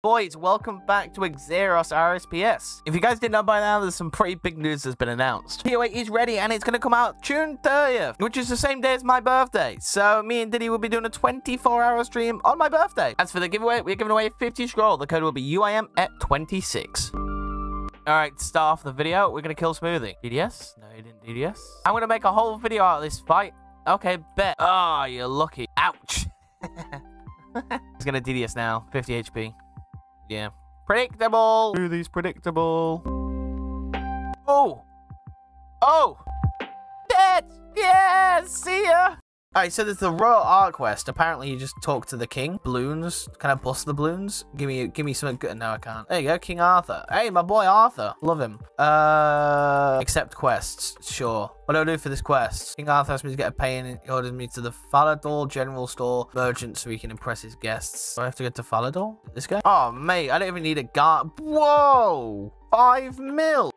Boys, welcome back to Xeros RSPS. If you guys didn't know by now, there's some pretty big news that's been announced. POA is ready and it's going to come out June 30th, which is the same day as my birthday. So me and Didy will be doing a 24-hour stream on my birthday. As for the giveaway, we're giving away 50 scroll. The code will be UIM at 26. All right, start off the video. We're going to kill Smoothie. DDS? No, he didn't DDS. I'm going to make a whole video out of this fight. Okay, bet. Oh, you're lucky. Ouch. He's going to DDS now. 50 HP. Yeah. Predictable. Do these predictable. Oh. Oh. Dead. Yeah. See ya. Alright, so there's the Royal Art Quest. Apparently, you just talk to the king. Balloons. Can I bust the balloons? Give me, give me something good. No, I can't. There you go, King Arthur. Hey, my boy Arthur. Love him. Uh, accept quests. Sure. What do I do for this quest? King Arthur asked me to get a pay and he ordered me to the Falador General Store merchant so he can impress his guests. Do I have to go to Falador? This guy? Oh, mate, I don't even need a guard. Whoa! Five mil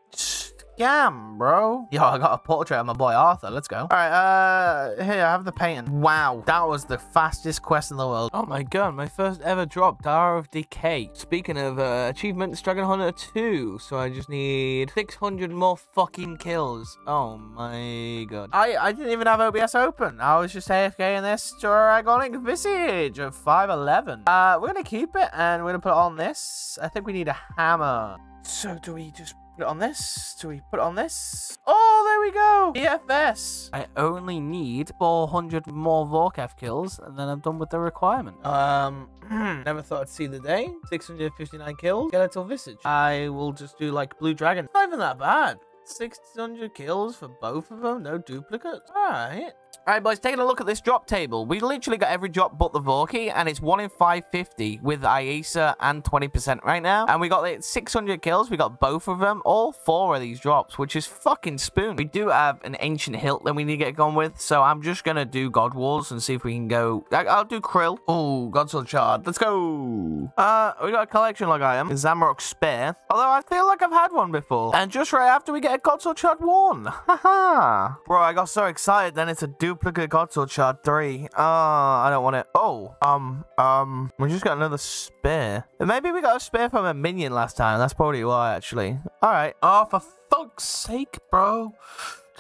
scam, bro. Yo, I got a portrait of my boy Arthur. Let's go. All right, uh, here, I have the painting. Wow, that was the fastest quest in the world. Oh my god, my first ever drop, Tower of Decay. Speaking of uh, achievements, Dragon Hunter 2. So I just need 600 more fucking kills. Oh my god. I, I didn't even have OBS open. I was just AFK in this Draconic Visage of 511. Uh, we're gonna keep it and we're gonna put it on this. I think we need a hammer. So do we just put it on this? Do we put it on this? Oh, there we go. DFS. I only need 400 more Vorkath kills, and then I'm done with the requirement. Um, never thought I'd see the day. 659 kills. Skeletal Visage. I will just do like Blue Dragon. Not even that bad. 600 kills for both of them. No duplicates. All right. All right, boys, taking a look at this drop table. We literally got every drop but the Vorky, and it's 1 in 550 with Ayesa and 20% right now. And we got like 600 kills. We got both of them, all four of these drops, which is fucking spoon. We do have an Ancient Hilt that we need to get going with, so I'm just to do God Wars and see if we can go... I will do K'ril. Oh, Godsword Shard. Let's go. Uh, we got a collection log item. Zamorak Spear. Although I feel like I've had one before. And just right after we get a Godsword Shard 1. Haha. Bro, I got so excited, then it's a duplicate Godsword Shard 3. Ah, uh, I don't want it. Oh, um, um, we just got another spare. Maybe we got a spare from a minion last time. That's probably why, actually. All right. Oh, for fuck's sake, bro.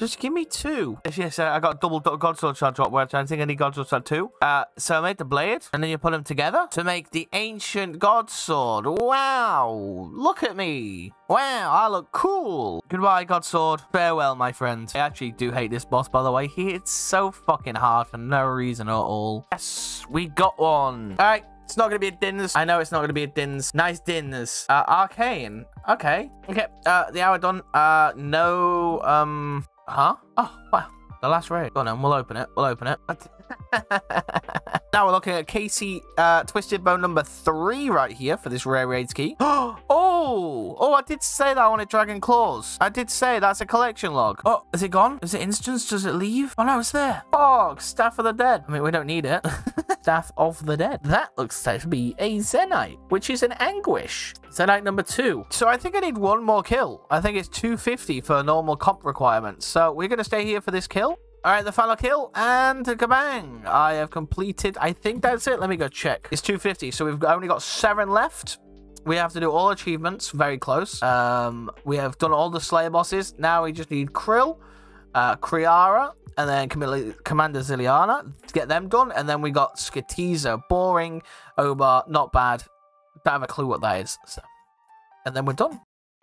Just give me two. Yes, I got double Godsword Shard drop, which I think I need Godsword Shard two. Uh, so I made the blade, and then you put them together to make the ancient Godsword. Wow, look at me. Wow, I look cool. Goodbye, Godsword. Farewell, my friend. I actually do hate this boss, by the way. He hits so fucking hard for no reason at all. Yes, we got one. All right. It's not going to be a Dins. I know it's not going to be a Dins. Nice Dins. Uh, Arcane. Okay. Okay. Uh, the hour done. Uh, no, um, Huh? Oh, wow. The last raid. Go on then, we'll open it. We'll open it. now we're looking at KC uh, Twisted Bone number three right here for this rare raids key. oh, oh, I did say that I wanted Dragon Claws. I did say that's a collection log. Oh, is it gone? Is it instance? Does it leave? Oh no, it's there. Oh, Staff of the Dead. I mean, we don't need it. Staff of the Dead. That looks to be a Zenyte, which is an Anguish. Zenyte number two. So I think I need one more kill. I think it's 250 for a normal comp requirements. So we're going to stay here for this kill. All right, the final kill, and kabang! I have completed, I think that's it. Let me go check. It's 250, so we've only got seven left. We have to do all achievements, very close. Um, we have done all the Slayer bosses. Now we just need K'ril, uh, Kree'arra, and then Commander Zilyana to get them done. And then we got Skotizo, boring, Obor, not bad. Don't have a clue what that is. So. And then we're done.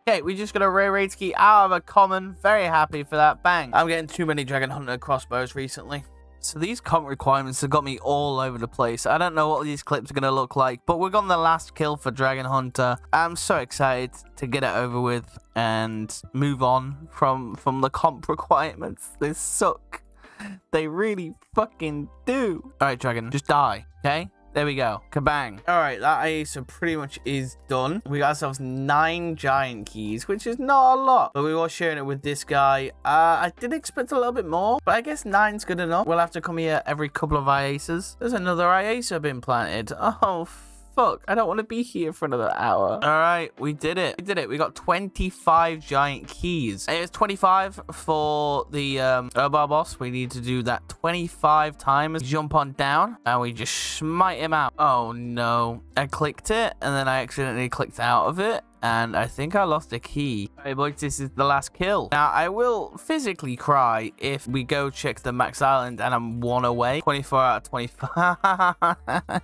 Okay, we just got a rare raid ski out of a common. Very happy for that. Bang. I'm getting too many Dragon Hunter crossbows recently. So these comp requirements have got me all over the place. I don't know what these clips are going to look like, but we're on the last kill for Dragon Hunter. I'm so excited to get it over with and move on from, from the comp requirements. They suck. They really fucking do. All right, Dragon, just die, okay? There we go. Kabang. All right, that Ayesa pretty much is done. We got ourselves nine giant keys, which is not a lot, but we were sharing it with this guy. Uh, I did expect a little bit more, but I guess nine's good enough. We'll have to come here every couple of Ayesas. There's another Ayesa been planted. Oh, fuck? I don't want to be here for another hour. All right, we did it. We did it. We got 25 giant keys. It was 25 for the um, Obor boss. We need to do that 25 times. Jump on down, and we just smite him out. Oh, no. I clicked it, and then I accidentally clicked out of it and I think I lost a key. Hey boys, this is the last kill. Now, I will physically cry if we go check the max island and I'm one away. 24 out of 25.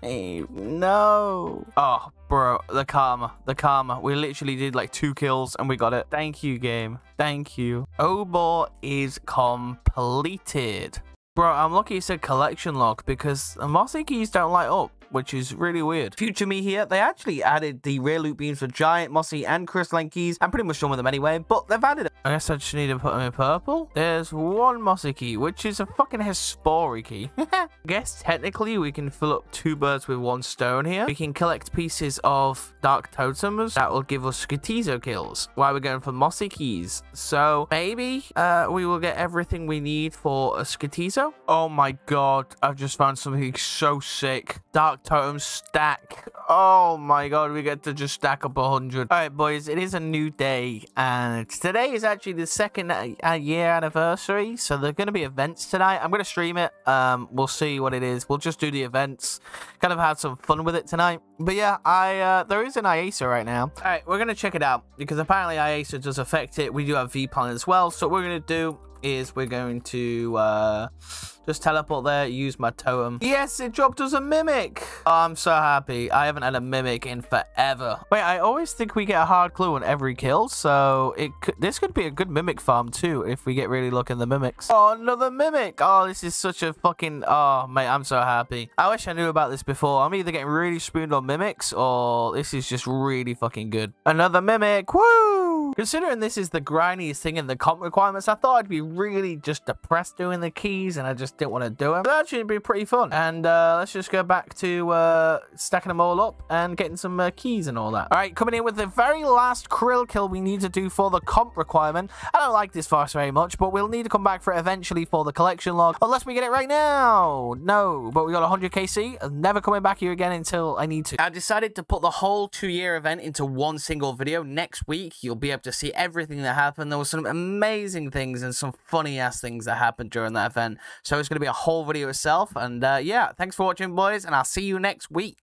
no. Oh, bro, the karma, the karma. We literally did like two kills and we got it. Thank you, game. Thank you. Obor is completed. Bro, I'm lucky it said collection log because mossy keys don't light up which is really weird. Future me here, they actually added the rear loot beams for Giant, Mossy, and Crystalline keys. I'm pretty much done with them anyway, but they've added it. I guess I just need to put them in purple. There's one Mossy key, which is a fucking Hespori key. I guess technically we can fill up two birds with one stone here. We can collect pieces of Dark Totems. That will give us Skotizo kills while we're going for Mossy keys. So maybe uh, we will get everything we need for a Skotizo. Oh my god, I've just found something so sick. Dark totem stack. Oh my god, we get to just stack up a hundred. All right, boys, it is a new day, and today is actually the second uh, year anniversary, so there are going to be events tonight. I'm going to stream it. Um, we'll see what it is. We'll just do the events, kind of have some fun with it tonight. But yeah, I uh, there is an IASA right now. All right, we're going to check it out, because apparently IASA does affect it. We do have VPON as well, so we're going to do is we're going to uh, just teleport there, use my totem. Yes, it dropped us a mimic. Oh, I'm so happy. I haven't had a mimic in forever. Wait, I always think we get a hard clue on every kill, so it could, this could be a good mimic farm too if we get really lucky in the mimics. Oh, another mimic. Oh, this is such a fucking... Oh, mate, I'm so happy. I wish I knew about this before. I'm either getting really spooned on mimics or this is just really fucking good. Another mimic. Woo! Considering this is the grindiest thing in the comp requirements, I thought I'd be really just depressed doing the keys and I just didn't want to do them. But actually, it'd be pretty fun. And uh, let's just go back to uh, stacking them all up and getting some uh, keys and all that. All right, coming in with the very last K'ril kill we need to do for the comp requirement. I don't like this farce very much, but we'll need to come back for it eventually for the collection log. Unless we get it right now. No, but we got 100 KC. Never coming back here again until I need to. I decided to put the whole two-year event into one single video. Next week, you'll be able to see everything that happened. There was some amazing things and some funny ass things that happened during that event. So it's going to be a whole video itself. And uh, yeah, thanks for watching, boys, and I'll see you next week.